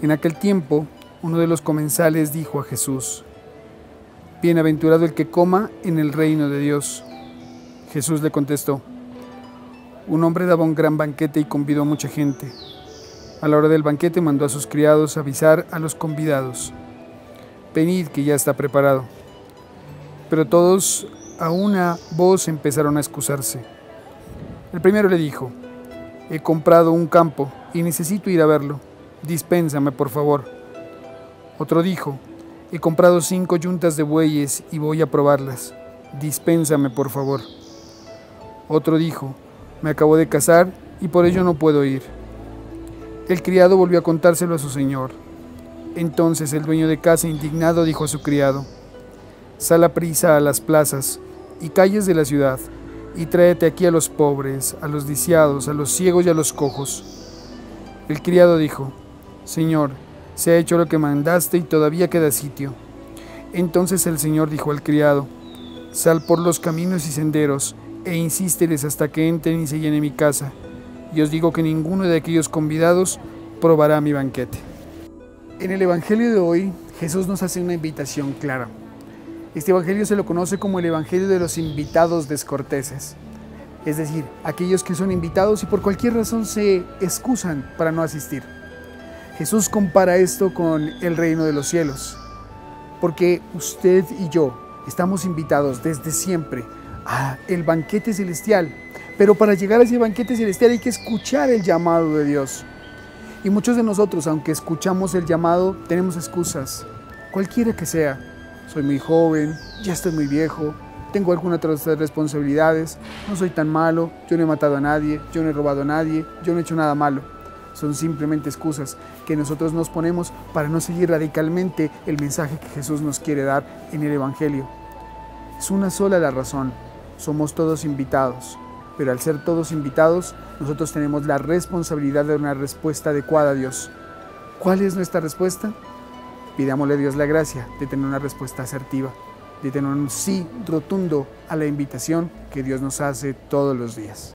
En aquel tiempo, uno de los comensales dijo a Jesús, Bienaventurado el que coma en el reino de Dios. Jesús le contestó, un hombre daba un gran banquete y convidó a mucha gente. A la hora del banquete mandó a sus criados avisar a los convidados, venid que ya está preparado. Pero todos a una voz empezaron a excusarse. El primero le dijo, he comprado un campo y necesito ir a verlo, dispénsame por favor. Otro dijo, he comprado cinco yuntas de bueyes y voy a probarlas, dispénsame por favor. Otro dijo, me acabo de casar y por ello no puedo ir. El criado volvió a contárselo a su señor. Entonces el dueño de casa, indignado, dijo a su criado, Sal a prisa a las plazas y calles de la ciudad, y tráete aquí a los pobres, a los lisiados, a los ciegos y a los cojos. El criado dijo, Señor, se ha hecho lo que mandaste y todavía queda sitio. Entonces el Señor dijo al criado, Sal por los caminos y senderos, e insísteles hasta que entren y se llene mi casa, y os digo que ninguno de aquellos convidados probará mi banquete. En el Evangelio de hoy, Jesús nos hace una invitación clara. Este Evangelio se lo conoce como el Evangelio de los invitados descorteses, es decir, aquellos que son invitados y por cualquier razón se excusan para no asistir. Jesús compara esto con el reino de los cielos, porque usted y yo estamos invitados desde siempre a el banquete celestial, pero para llegar a ese banquete celestial hay que escuchar el llamado de Dios. Y muchos de nosotros, aunque escuchamos el llamado, tenemos excusas, cualquiera que sea. Soy muy joven, ya estoy muy viejo, tengo algunas otras responsabilidades, no soy tan malo, yo no he matado a nadie, yo no he robado a nadie, yo no he hecho nada malo. Son simplemente excusas que nosotros nos ponemos para no seguir radicalmente el mensaje que Jesús nos quiere dar en el Evangelio. Es una sola la razón, somos todos invitados pero al ser todos invitados, nosotros tenemos la responsabilidad de una respuesta adecuada a Dios. ¿Cuál es nuestra respuesta? Pidámosle a Dios la gracia de tener una respuesta asertiva, de tener un sí rotundo a la invitación que Dios nos hace todos los días.